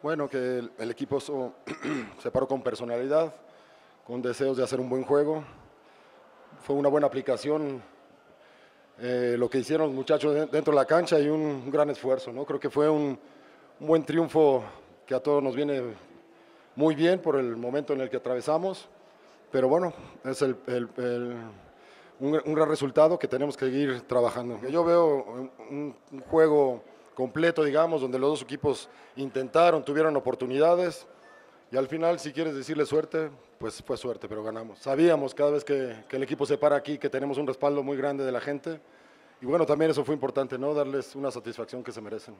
Bueno, que el, equipo se paró con personalidad, con deseos de hacer un buen juego. Fue una buena aplicación eh, lo que hicieron los muchachos de- dentro de la cancha y un, gran esfuerzo. ¿no? Creo que fue un, buen triunfo que a todos nos viene muy bien por el momento en el que atravesamos. Pero bueno, es el, un, un gran resultado que tenemos que seguir trabajando. Yo veo un juego completo, digamos, donde los dos equipos intentaron, tuvieron oportunidades y al final, si quieres decirle suerte, pues fue suerte, pero ganamos. Sabíamos cada vez que, que el equipo se para aquí que tenemos un respaldo muy grande de la gente y bueno, también eso fue importante, ¿no? Darles una satisfacción que se merecen.